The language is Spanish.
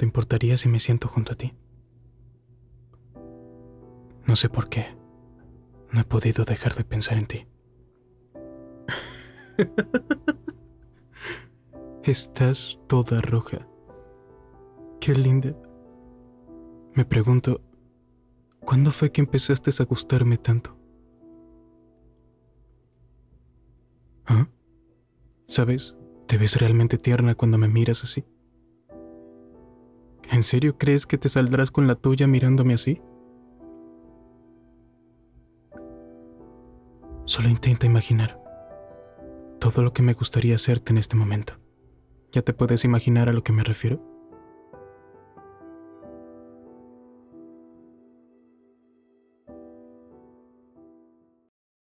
¿te importaría si me siento junto a ti? No sé por qué. No he podido dejar de pensar en ti. Estás toda roja. Qué linda. Me pregunto, ¿cuándo fue que empezaste a gustarme tanto? ¿Ah? ¿Sabes? Te ves realmente tierna cuando me miras así. ¿En serio crees que te saldrás con la tuya mirándome así? Solo intenta imaginar todo lo que me gustaría hacerte en este momento. ¿Ya te puedes imaginar a lo que me refiero?